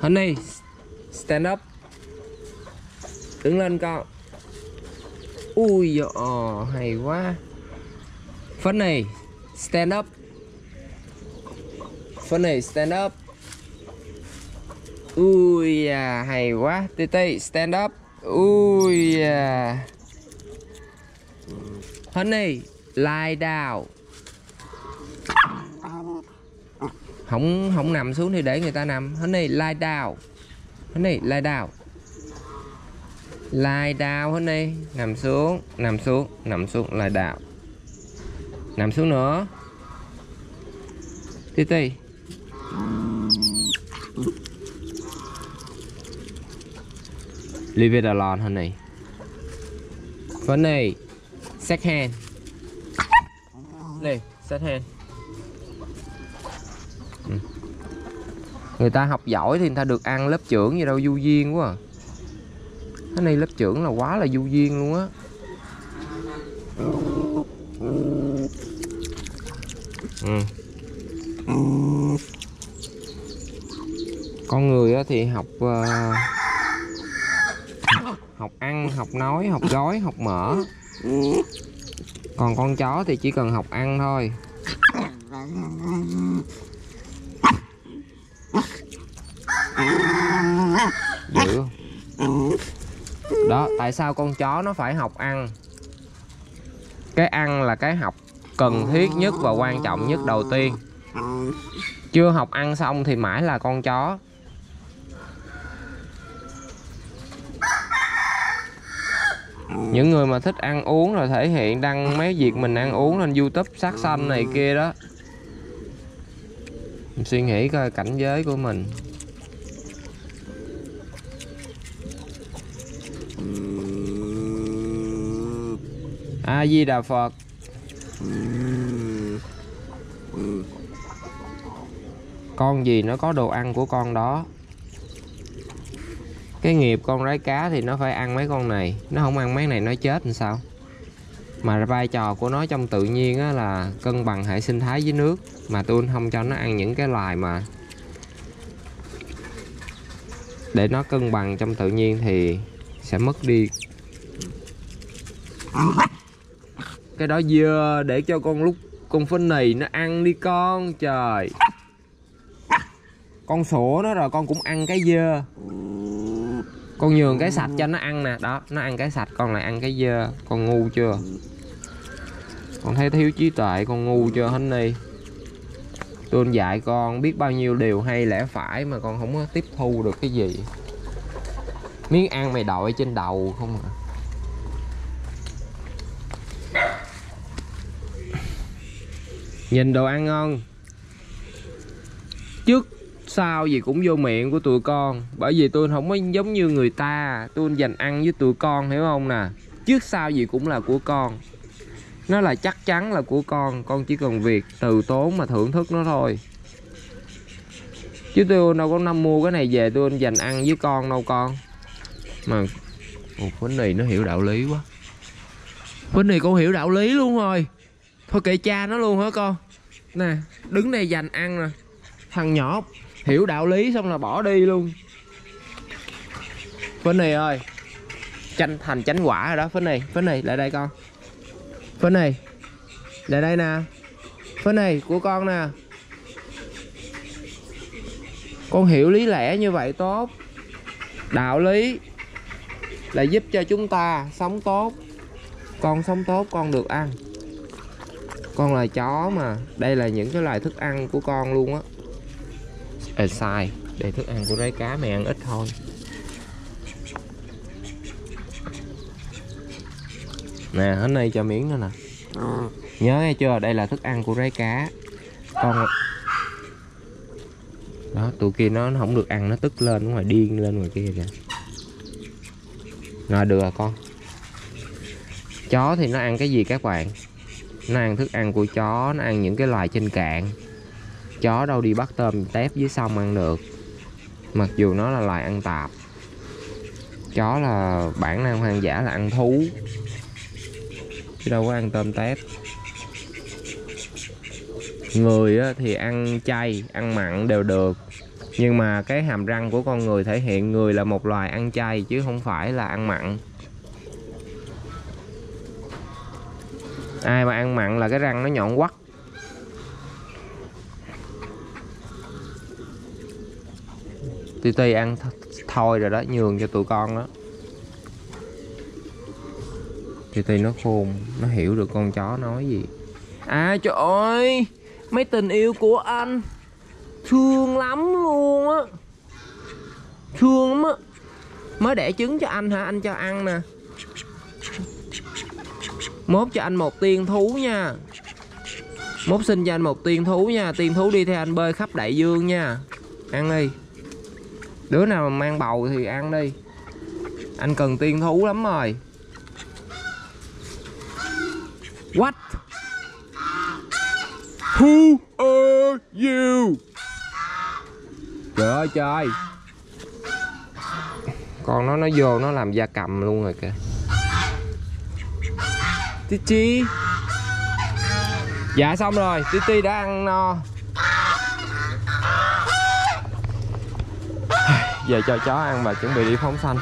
Honey, stand up. Đứng lên con. Ui dồi, hay quá. Funny, stand up. Funny, stand up. Ui à hay quá. Tê tê, stand up. Ui à. Honey, lie down. Không không nằm xuống thì để người ta nằm. Honey, lie down. Honey, lie down. Lie down honey, nằm xuống, nằm xuống, nằm xuống, lie down. Nằm xuống nữa. Tí tí. Leave it alone honey. Honey, shake hand. Đây, shake hand. Ừ. Người ta học giỏi thì người ta được ăn lớp trưởng gì đâu du duyên quá à. Cái này lớp trưởng là quá là du duyên luôn á ừ. Con người á thì học uh, Học ăn, học nói, học gói, học mở còn con chó thì chỉ cần học ăn thôi. Dữ Đó, tại sao con chó nó phải học ăn? Cái ăn là cái học cần thiết nhất và quan trọng nhất đầu tiên. Chưa học ăn xong thì mãi là con chó. Những người mà thích ăn uống rồi thể hiện đăng mấy việc mình ăn uống lên youtube sát xanh này kia đó. Mình suy nghĩ coi cảnh giới của mình. A di đà phật. Con gì nó có đồ ăn của con đó cái nghiệp con rái cá thì nó phải ăn mấy con này. Nó không ăn mấy này nó chết làm sao? Mà vai trò của nó trong tự nhiên á, là cân bằng hệ sinh thái với nước. Mà tôi không cho nó ăn những cái loài mà để nó cân bằng trong tự nhiên thì sẽ mất đi. Cái đó dưa để cho con lúc con phên nì nó ăn đi con trời. Con sủa nó rồi con cũng ăn cái dưa con nhường cái sạch cho nó ăn nè, đó, nó ăn cái sạch con lại ăn cái dơ con ngu chưa? Con thấy thiếu trí tuệ, con ngu chưa hết đi tôi dạy con biết bao nhiêu điều hay lẽ phải mà con không có tiếp thu được cái gì. Miếng ăn mày đội trên đầu không à nhìn đồ ăn ngon. Trước sao gì cũng vô miệng của tụi con. Bởi vì tôi không có giống như người ta, tôi dành ăn với tụi con, hiểu không nè? Trước sau gì cũng là của con. Nó là chắc chắn là của con con chỉ cần việc từ tốn mà thưởng thức nó thôi. Chứ tôi đâu có năm mua cái này về tôi dành ăn với con đâu con. Mà một cái này nó hiểu đạo lý quá. Cái này con hiểu đạo lý luôn rồi. Thôi kệ cha nó luôn hả con? Nè, đứng đây dành ăn nè. Thằng nhỏ hiểu đạo lý xong là bỏ đi luôn. Phấn này ơi, tranh thành chánh quả rồi đó, phấn này phấn này lại đây con. Phấn này lại đây nè. Phấn này của con nè. Con hiểu lý lẽ như vậy tốt. Đạo lý là giúp cho chúng ta sống tốt. Con sống tốt, con được ăn. Con là chó mà. Đây là những cái loài thức ăn của con luôn á. Ê, sai. Để thức ăn của rái cá mày ăn ít thôi. Nè hôm nay cho miếng nữa nè. Nhớ nghe chưa? Đây là thức ăn của rái cá. Con đó tụi kia nó không được ăn nó tức lên ngoài điên lên ngoài kia kìa. Rồi được rồi con. Chó thì nó ăn cái gì các bạn? Nó ăn thức ăn của chó nó ăn những cái loài trên cạn chó đâu đi bắt tôm tép dưới sông ăn được. Mặc dù nó là loài ăn tạp. Chó là bản năng hoang dã là ăn thú. Chứ đâu có ăn tôm tép. Người thì ăn chay, ăn mặn đều được. Nhưng mà cái hàm răng của con người thể hiện người là một loài ăn chay, chứ không phải là ăn mặn. Ai mà ăn mặn là cái răng nó nhọn quắt Tuy Ti ăn th, thôi rồi đó, nhường cho tụi con đó. Tuy Ti nó khôn, nó hiểu được con chó nói gì. À trời ơi, mấy tình yêu của anh thương lắm luôn á. Thương lắm á. Mới đẻ trứng cho anh hả? Anh cho ăn nè. Mốt cho anh một tiên thú nha. Mốt xin cho anh một tiên thú nha. Tiên thú đi theo anh bơi khắp đại dương nha. Ăn đi đứa nào mà mang bầu thì ăn đi. Anh cần tiên thú lắm rồi. What? Who are you? Trời ơi, trời. Con nó nó vô, nó làm da cầm luôn rồi kìa. Titi Dạ xong rồi. Titi đã ăn no. Về cho chó ăn và chuẩn bị đi phóng xanh